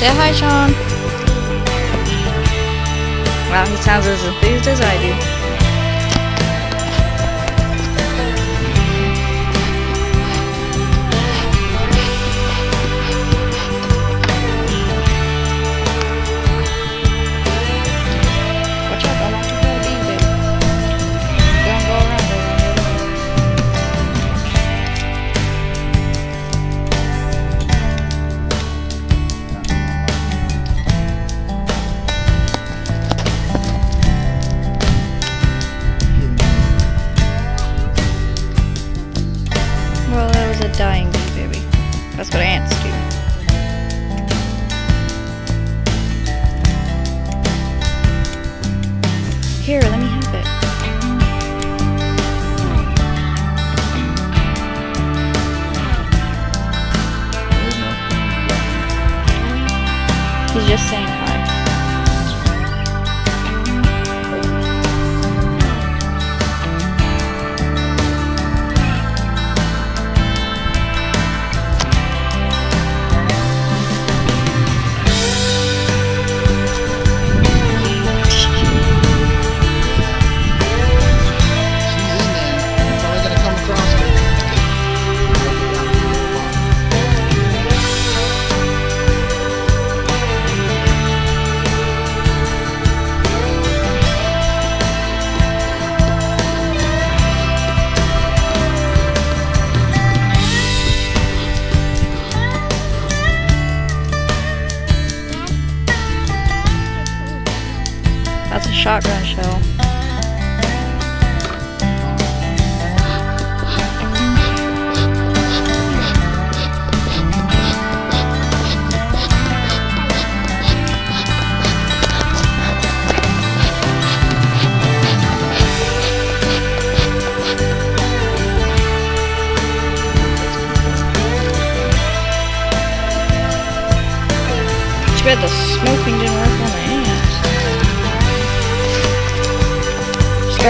Say hi, Sean. Wow, he sounds as enthused as I do. He's just saying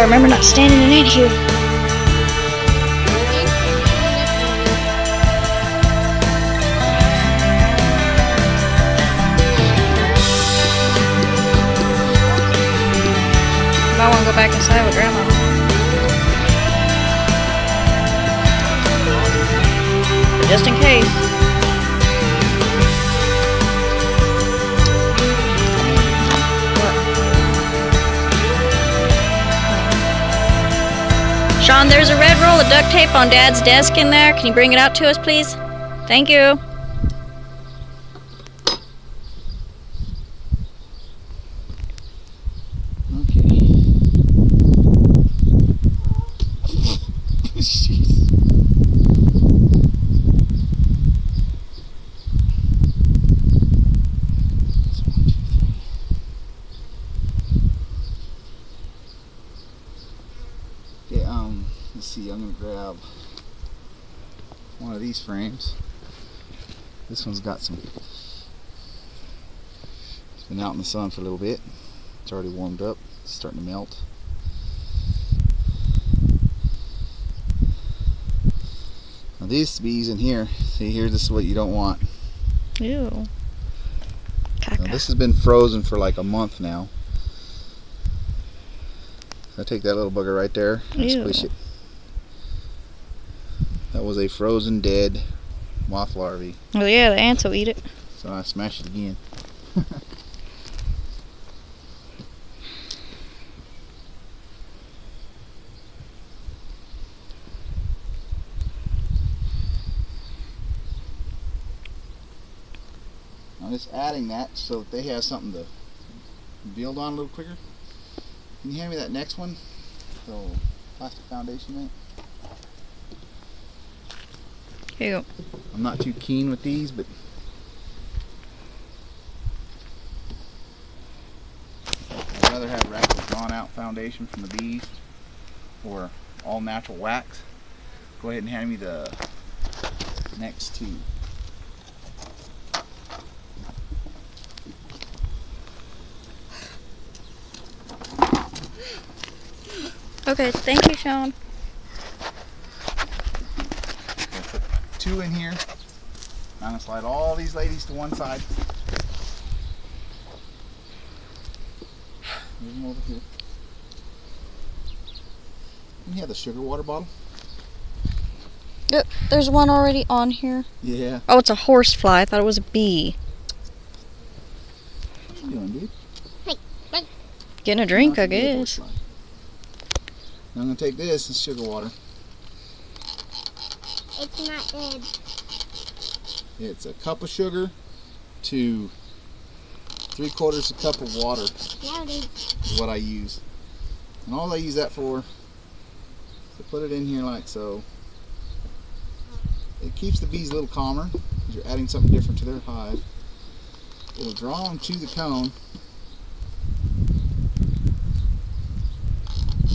Gotta remember not standing in it here. Might wanna go back inside with grandma. Just in case. Sean, there's a red roll of duct tape on Dad's desk in there. Can you bring it out to us, please? Thank you. Okay. Jeez. That's one, two, three. Okay, um, let's see, I'm gonna grab one of these frames. This one's got some, it's been out in the sun for a little bit. It's already warmed up. It's starting to melt. Now these bees in here, see here, this is what you don't want. Ew. Now, this has been frozen for like a month now. I take that little bugger right there and Ew. squish it. That was a frozen dead moth larvae. Well, yeah, the ants will eat it. So I smash it again. I'm just adding that so that they have something to build on a little quicker. Can you hand me that next one? So plastic foundation it. Here you go. I'm not too keen with these, but I'd rather have regular drawn out foundation from the bees or all natural wax. Go ahead and hand me the next two. Okay, thank you, Sean. in here. I'm gonna slide all these ladies to one side. Move them over here. You have the sugar water bottle? Yep, there's one already on here. Yeah. Oh, it's a horsefly. I thought it was a bee. What you doing, dude? Hey, hey. Getting a drink, I guess. I'm gonna take this and sugar water. It's not good. It's a cup of sugar to three quarters a cup of water dude. is what I use. And all I use that for is to put it in here like so. It keeps the bees a little calmer because you're adding something different to their hive. It'll draw them to the comb.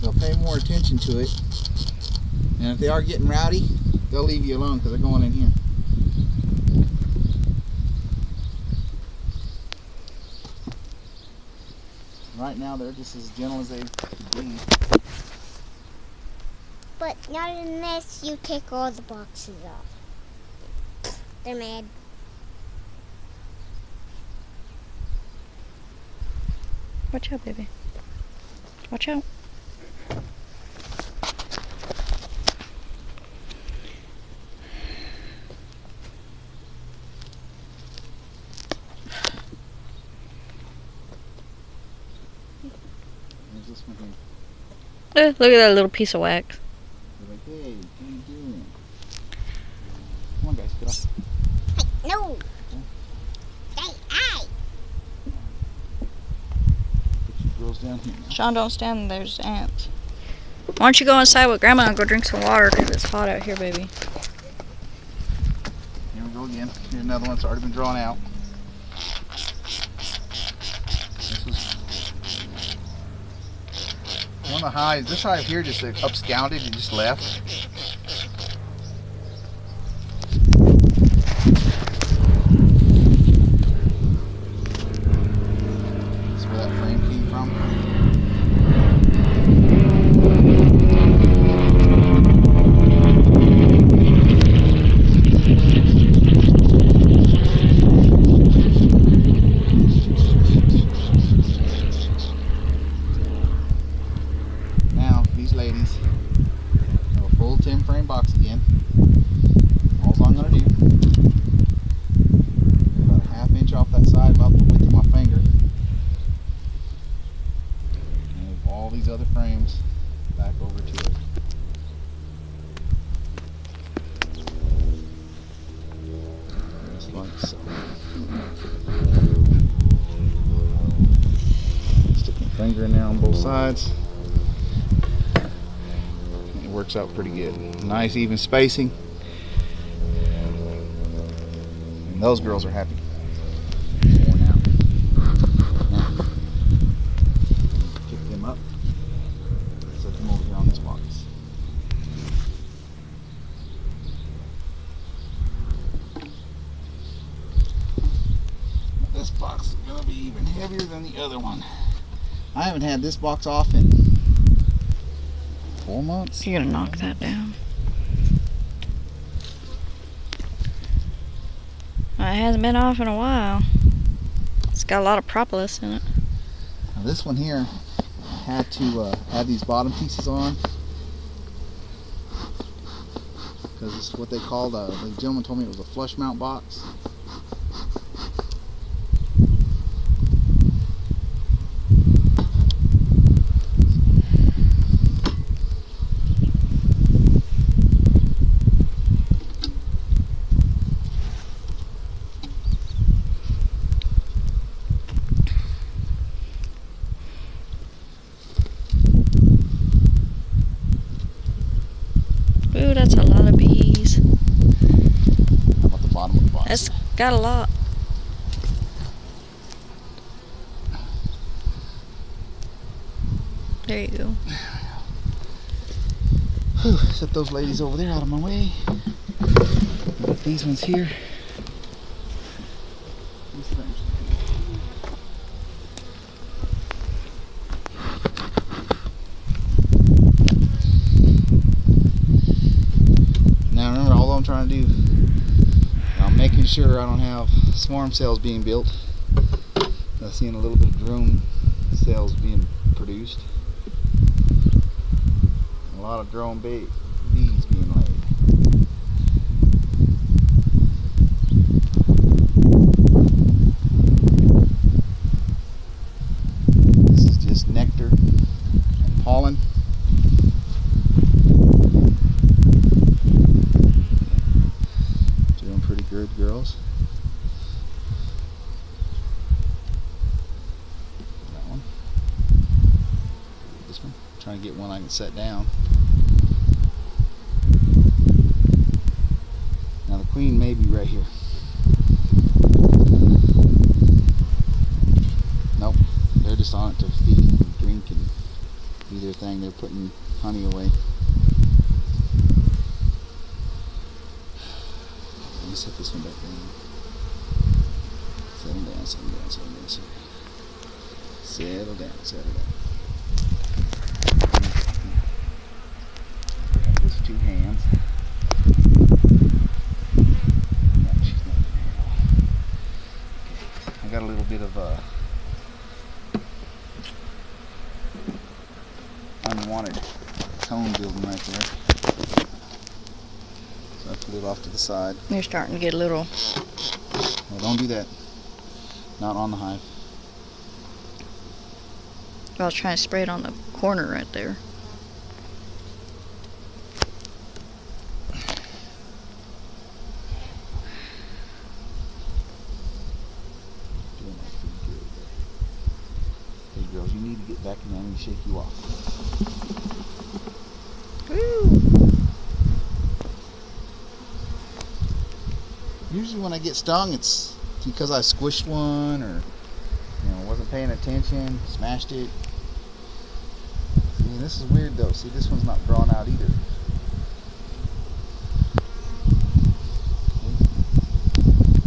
They'll pay more attention to it. And if they are getting rowdy, they'll leave you alone because they're going in here. Right now they're just as gentle as they could be. But not unless you take all the boxes off. They're mad. Watch out, baby. Watch out. There's this one here. Eh, look at that little piece of wax. Like, hey, what are you doing? Come on, guys, get off. Hey, no. Hey, hey. Girls down here now. Sean, don't stand there. There's ants. Why don't you go inside with Grandma and go drink some water because it's hot out here, baby. Here we go again. Here's another one that's already been drawn out. This was of the high. This hive here just like, absconded and just left. Works out pretty good. Nice even spacing. And those girls are happy. Them up. Set them over here on this box. This box is gonna be even heavier than the other one. I haven't had this box off in four months. You're gonna knock that down. Uh, It hasn't been off in a while. It's got a lot of propolis in it. Now this one here had to uh, have these bottom pieces on because it's what they called. Uh, the gentleman told me it was a flush mount box. Ooh, that's a lot of bees. How about the bottom of the box? That's got a lot. There you go. Whew, set those ladies over there out of my way. Put these ones here. Now remember, all I'm trying to do, sure I don't have swarm cells being built. I'm seeing a little bit of drone cells being produced. A lot of drone bait bees being laid. This is just nectar and pollen. Doing pretty good, girls. That one. This one. Trying to get one I can set down. Now the queen may be right here. Nope. They're just on it to feed and drink and do their thing. They're putting honey away. Let me set this one back down. Settle down, settle down, settle down, settle down. Settle down, settle down. Grab this with two hands. No, she's not in there at all. Okay. I got a little bit of uh, unwanted cone building right there. So I put it off to the side. They're starting to get a little. Well, don't do that. Not on the hive. I was trying to spray it on the corner right there. Doing that pretty good. Hey girls, you need to get back in there and shake you off. Usually when I get stung, it's because I squished one or you know wasn't paying attention, smashed it. See, this is weird though. See, this one's not drawn out either.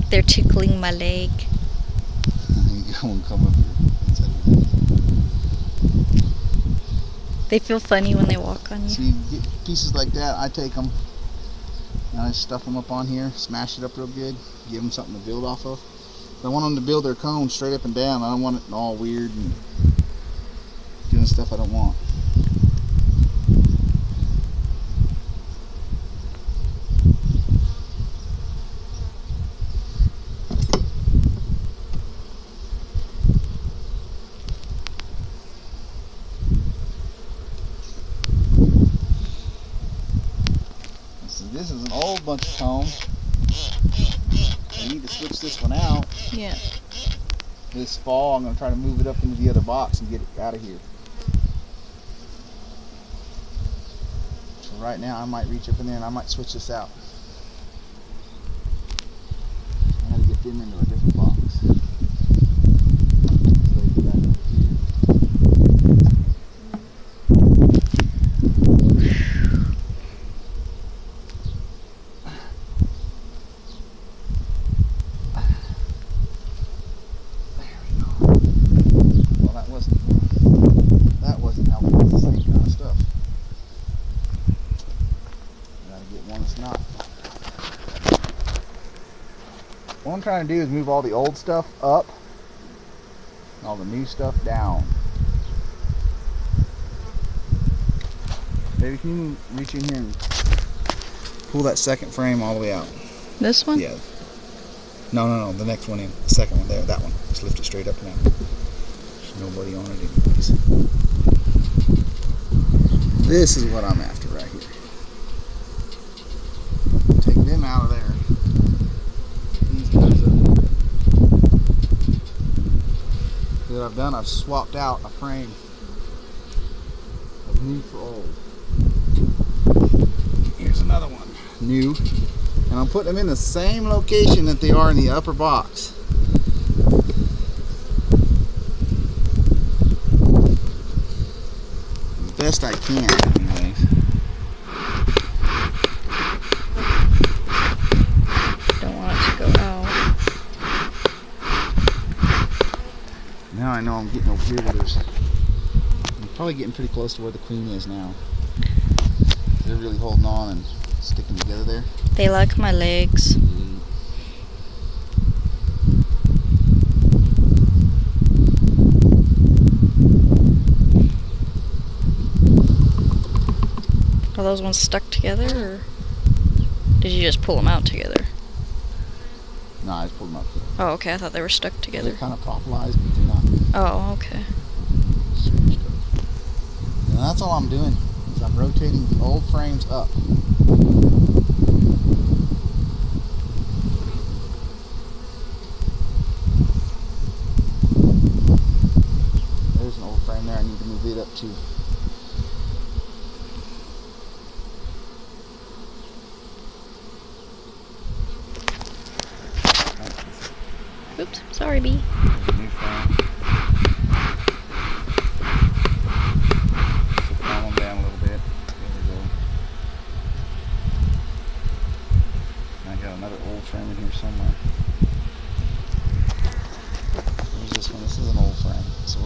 They're tickling my leg. you go and come up here. inside your leg. They feel funny when they walk on you. Get pieces like that, I take them I stuff them up on here, smash it up real good, give them something to build off of. I want them to build their comb straight up and down. I don't want it all weird and doing stuff I don't want. So this is an old bunch of combs. I need to switch this one out Yeah. this fall. I'm going to try to move it up into the other box and get it out of here. So right now I might reach up in there and I might switch this out. I gotta get them into a different box. So they go back over here. There we go. Well, that wasn't that wasn't helpful. It's the same kind of stuff. Gotta get one that's not. What I'm trying to do is move all the old stuff up, and all the new stuff down. Baby, can you reach in here and pull that second frame all the way out? This one? Yeah. No, no, no. The next one in. The second one there. That one. Just lift it straight up now. There's nobody on it anyways. This is what I'm after right here. Take them out of there. These guys up here. What I've done? I've swapped out a frame of new for old. Here's another one. New and I'm putting them in the same location that they are in the upper box. The best I can, I'm getting over here where there's I'm probably getting pretty close to where the queen is now. They're really holding on and sticking together there. They like my legs. Mm-hmm. Are those ones stuck together or did you just pull them out together? No, I just pulled them up. Oh, okay. I thought they were stuck together. They're together. kind of propolized, but they're not. Oh, okay. And that's all I'm doing. Is I'm rotating the old frames up. There's an old frame there. I need to move it up too. Oops. Sorry, B. There's a new frame. So calm them down a little bit. There we go. I got another old frame in here somewhere. Where's this one? This is an old frame. So we're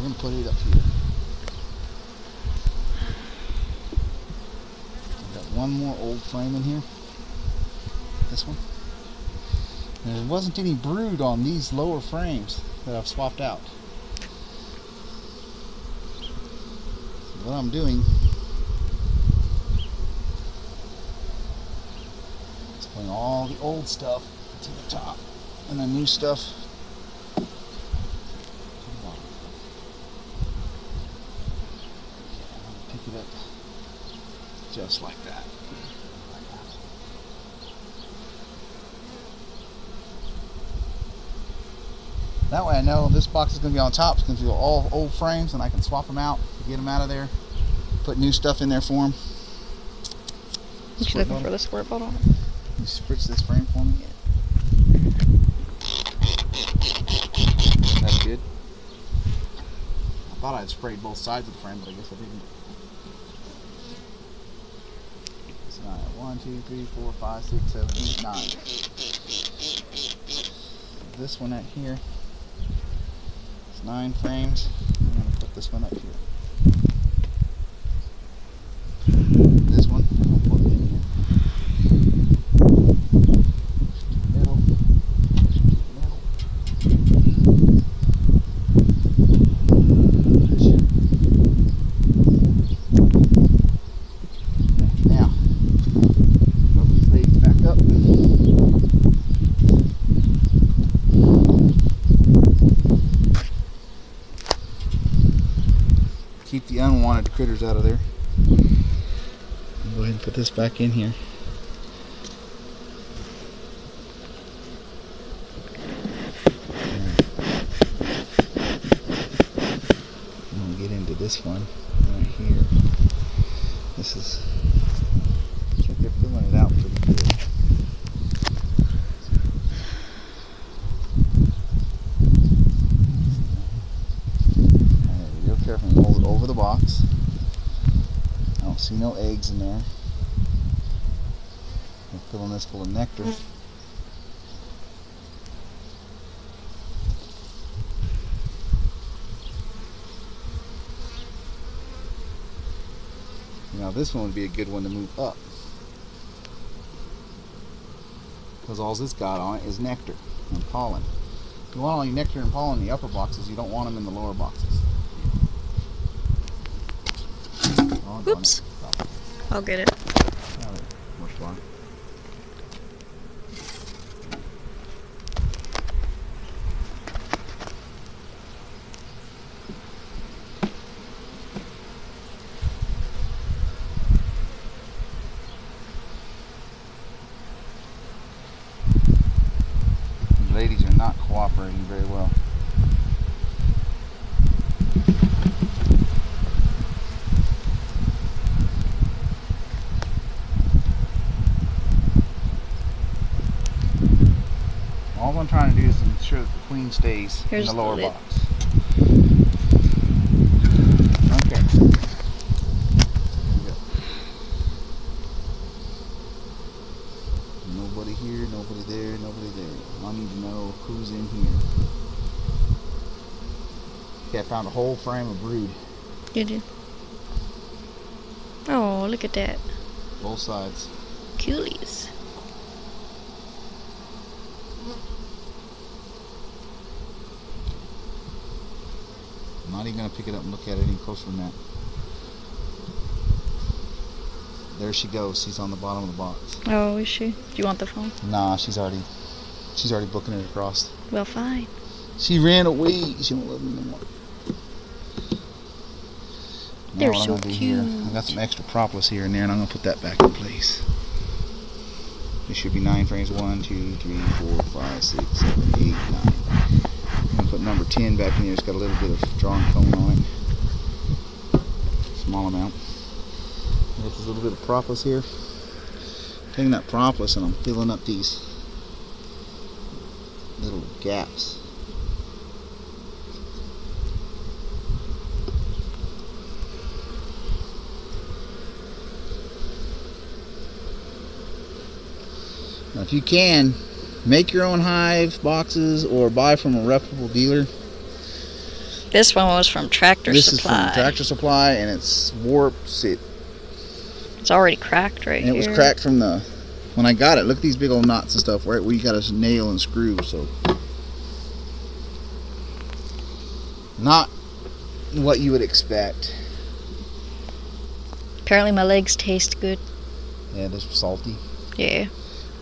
gonna put it up here. I've got one more old frame in here. This one. Wasn't any brood on these lower frames that I've swapped out. So what I'm doing is putting all the old stuff to the top and the new stuff to the bottom. Okay, I'm gonna pick it up just like that. Like that. That way I know this box is going to be on top. It's going to be all old frames and I can swap them out, get them out of there, put new stuff in there for them. You looking for the squirt bottle? You spritz this frame for me? That's good. I thought I'd sprayed both sides of the frame, but I guess I didn't. So now I have one, two, three, four, five, six, seven, eight, nine. This one out here is nine frames. I'm gonna put this one up here. This one, I'll put in here. Middle. Middle. Now, move these legs back up. Keep the unwanted critters out of there. Go ahead and put this back in here. Gonna get into this one right here. This is they're filling it out pretty good. Alright, real careful hold it over the box. I don't see no eggs in there. Filling this full of nectar. Now this one would be a good one to move up. Because all this got on it is nectar and pollen. You want all your nectar and pollen in the upper boxes, you don't want them in the lower boxes. Oh, Oops. I'll get it. Oh, more fun. These ladies are not cooperating very well. All I'm trying to do is ensure stays Here's in the the lower lid. box. Okay. There we go. Nobody here, nobody there, nobody there. I need to know who's in here. Okay, I found a whole frame of brood, Did you? Oh, look at that. both sides. Coolies. Even gonna pick it up and look at it any closer than that. There she goes. She's on the bottom of the box. Oh, is she? Do you want the phone? Nah, she's already she's already booking it across. Well, fine. She ran away. She won't love me no more. They're so cute. I got some extra propolis here and there, and I'm gonna put that back in place. It should be nine frames. One, two, three, four, five, six, seven, eight, nine. I'm gonna put number ten back in here. It's got a little bit of drawn comb on it. Small amount. Got this little bit of propolis here. Taking that propolis and I'm filling up these little gaps. Now, if you can, make your own hive boxes or buy from a reputable dealer. This one was from Tractor this Supply. is from Tractor Supply, and it's warped. It, It's already cracked right and it was cracked from the when I got it. Look at these big old knots and stuff where, where you got a nail and screw. So, not what you would expect. Apparently, my legs taste good. Yeah, this was salty. Yeah.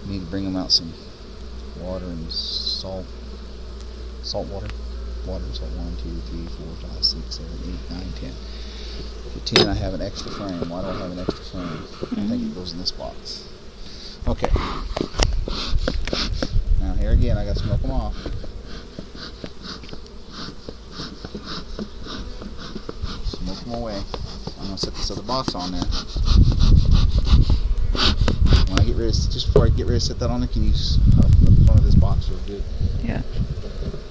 Need to bring them out some water and salt. Salt water. Water salt. One, two, three, four, five, six, seven, eight, nine, ten. For ten, I have an extra frame. Why do I have an extra frame? I think it goes in this box. Okay. Now here again, I got to smoke them off. Smoke them away. I'm gonna set this other box on there. When I get ready, to, just before I get ready to set that on there, can you just huff up the front of this box real good? Yeah.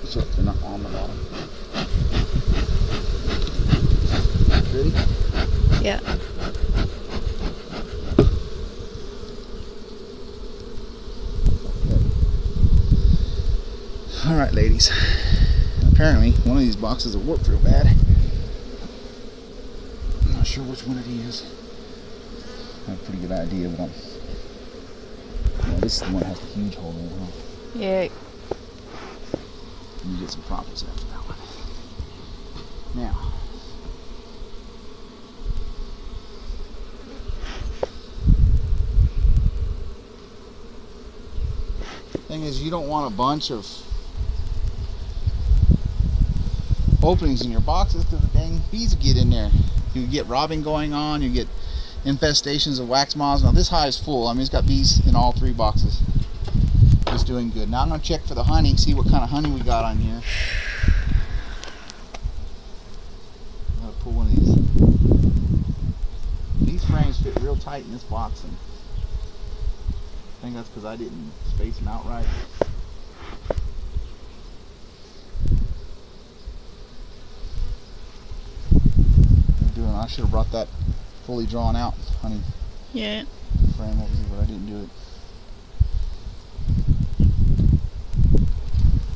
So they're not on the bottom. Ready? Yeah. All right, ladies. Apparently, one of these boxes are warped real bad. I'm not sure which one it is. I have a pretty good idea, but I'm. This is the one that has the huge hole in it. Huh? Yeah. Me get some profits after that one. Now. Thing is, you don't want a bunch of openings in your boxes because the dang bees get in there. You get robbing going on, you get infestations of wax moths. Now this hive is full. I mean, it's got bees in all three boxes. Doing good. Now I'm gonna check for the honey, see what kind of honey we got on here. I'm gonna pull one of these. These frames fit real tight in this box, and I think that's because I didn't space them out right. Doing. I should have brought that fully drawn out honey Yeah. frame over here, but I didn't do it.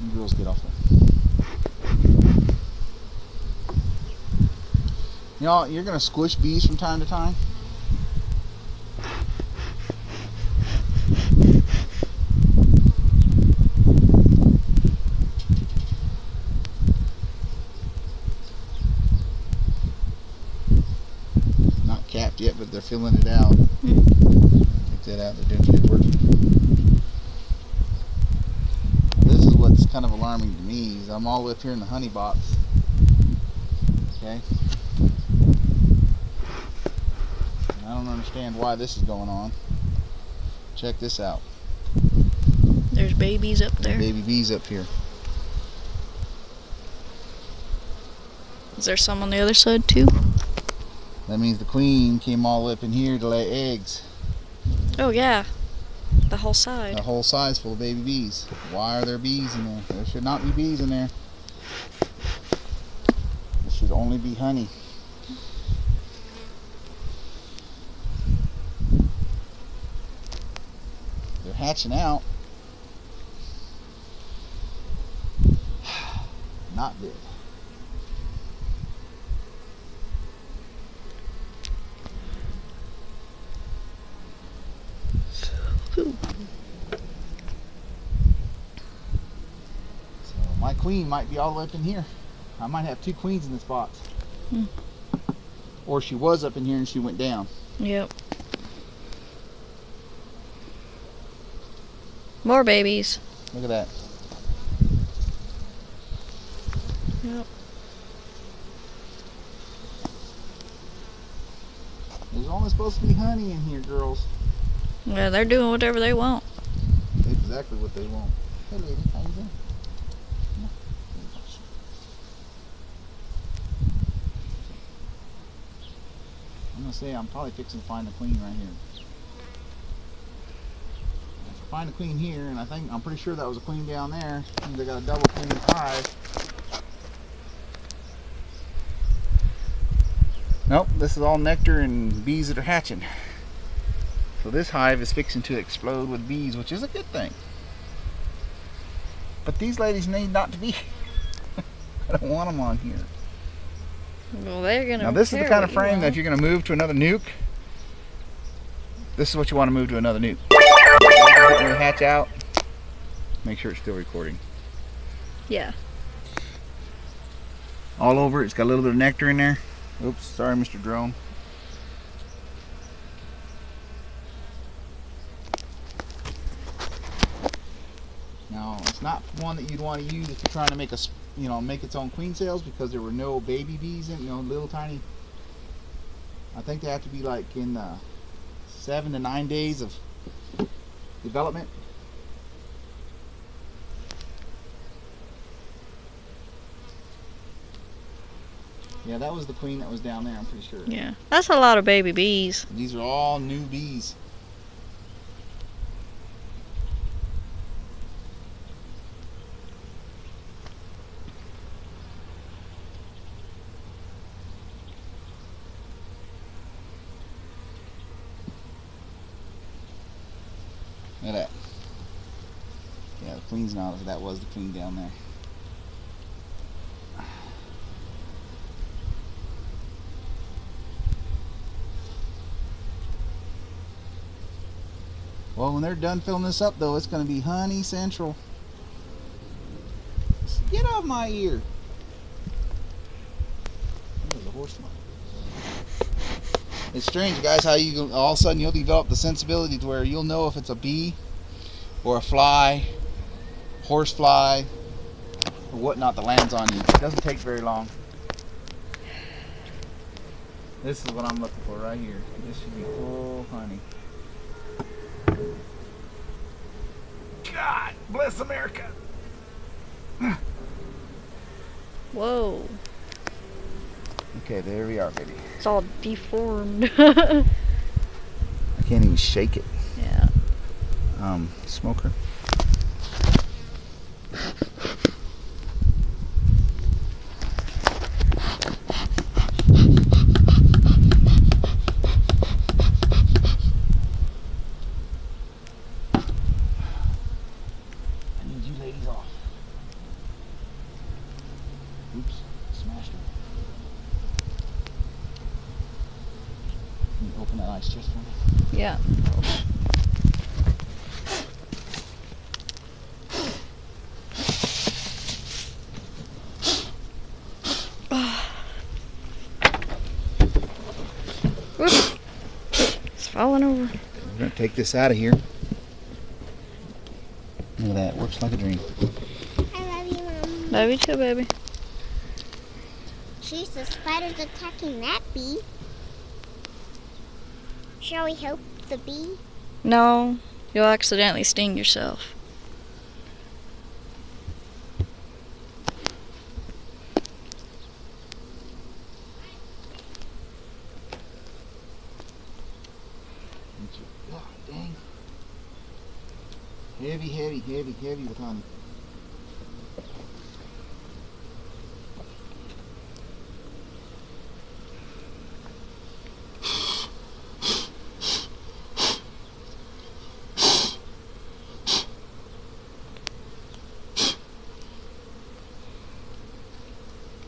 You girls get off there. Y'all, you're gonna squish bees from time to time. Not capped yet, but they're filling it out. Hmm. Take that out. They're doing good work. Now, this is what's kind of alarming to me. Is I'm all the way up here in the honey box. Okay. And I don't understand why this is going on. Check this out. There's babies up there. Baby bees up here. Is there some on the other side too? That means the queen came all up in here to lay eggs. Oh yeah. The whole side. The whole size full of baby bees. Why are there bees in there? There should not be bees in there. There should only be honey. They're hatching out. Not good. queen might be all up in here. I might have two queens in this box. Hmm. Or she was up in here and she went down. Yep. More babies. Look at that. Yep. There's only supposed to be honey in here, girls. Yeah, they're doing whatever they want. Exactly what they want. Hey, lady, how you doing? I'm gonna say I'm probably fixing to find the queen right here. If I find the queen here, and I think I'm pretty sure that was a queen down there, and they got a double queen hive. Nope, this is all nectar and bees that are hatching. So this hive is fixing to explode with bees, which is a good thing. But these ladies need not to be. I don't want them on here. Well, they're gonna. Now this is the kind of frame that if you're going to move to another nuc, this is what you want to move to another nuc. When you hatch out, make sure it's still recording. Yeah. All over, it. it's got a little bit of nectar in there. Oops, sorry, Mr. Drone. Now, it's not one that you'd want to use if you're trying to make a, you know, make its own queen cells because there were no baby bees in, you know, little tiny. I think they have to be like in uh, seven to nine days of development. Yeah, that was the queen that was down there. I'm pretty sure. Yeah. That's a lot of baby bees. These are all new bees. Look at that. The queen's. That was the queen down there. Well, when they're done filling this up, though, it's going to be honey central. Get off my ear. There's a horse. It's strange, guys, how you all of a sudden you'll develop the sensibility to where you'll know if it's a bee or a fly, horse fly, or whatnot that lands on you. It doesn't take very long. This is what I'm looking for right here. This should be full honey. God bless America. Whoa. Okay, there we are, baby. It's all deformed. I can't even shake it. yeah. Um, smoker. I need you ladies off. Oops, smashed it. Can you open that for me? Yeah. Whoop. It's falling over. We're gonna take this out of here. Look at that, works like a dream. I love you, Mom. Love you too, baby. Jesus, spider's attacking that bee. Shall we help the bee? No, you'll accidentally sting yourself. Ah, dang. Heavy, heavy, heavy, heavy with honey.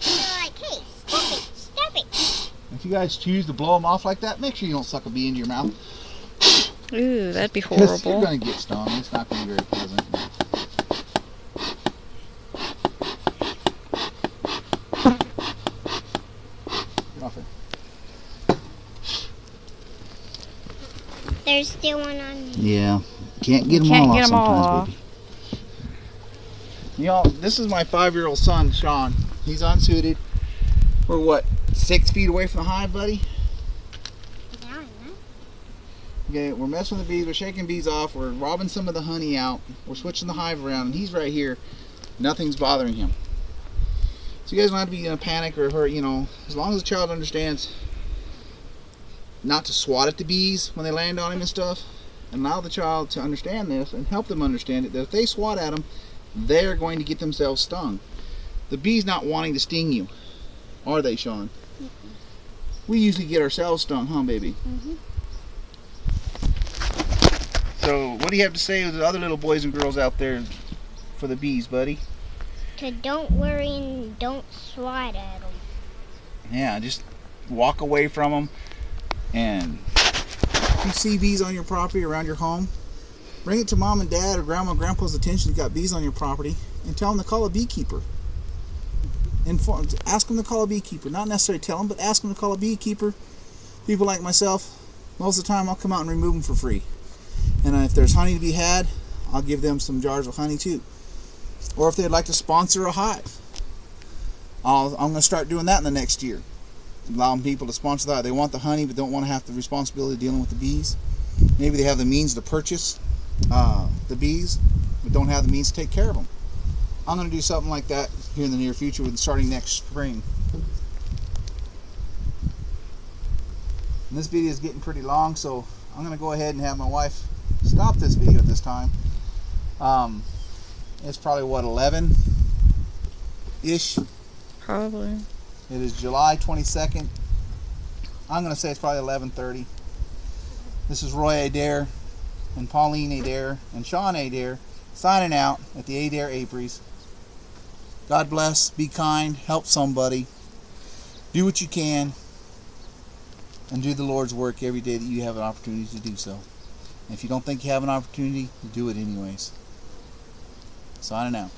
They're like, hey, stop it, stop it. If you guys choose to blow them off like that, make sure you don't suck a bee into your mouth. Ooh, that'd be 'cause You're gonna get stung. It's not gonna be very pleasant. Get off it. There's still one on me. Yeah. can't get them Can't all get off 'em all sometimes, baby. Y'all, this is my five-year-old son, Sean. He's unsuited. We're what, six feet away from the hive, buddy? Yeah, Okay, we're messing with the bees. We're shaking bees off. We're robbing some of the honey out. We're switching the hive around, and he's right here. Nothing's bothering him. So you guys don't have to be in a panic or hurt. You know, as long as the child understands not to swat at the bees when they land on him and stuff, and allow the child to understand this and help them understand it. That if they swat at them, they're going to get themselves stung. The bee's not wanting to sting you, are they, Sean? We usually get ourselves stung, huh, baby? Mhm. So, what do you have to say to the other little boys and girls out there for the bees, buddy? To don't worry and don't swat at them. Yeah, just walk away from them. And if you see bees on your property around your home, bring it to mom and dad or grandma and grandpa's attention. You got bees on your property, and tell them to call a beekeeper. Inform, ask them to call a beekeeper. Not necessarily tell them, but ask them to call a beekeeper. People like myself, most of the time I'll come out and remove them for free. And if there's honey to be had, I'll give them some jars of honey too. Or if they'd like to sponsor a hive, I'll, I'm going to start doing that in the next year. Allowing people to sponsor that. They want the honey but don't want to have the responsibility of dealing with the bees. Maybe they have the means to purchase uh, the bees but don't have the means to take care of them. I'm going to do something like that here in the near future with starting next spring. And this video is getting pretty long so I'm going to go ahead and have my wife stop this video at this time. Um, it's probably what 11 ish Probably. it is July 22nd. I'm going to say it's probably 11:30. This is Roy Adair and Pauline Adair and Sean Adair signing out at the Adair Apiaries. God bless, be kind, help somebody. Do what you can and do the Lord's work every day that you have an opportunity to do so. And if you don't think you have an opportunity, do it anyways. Signing out.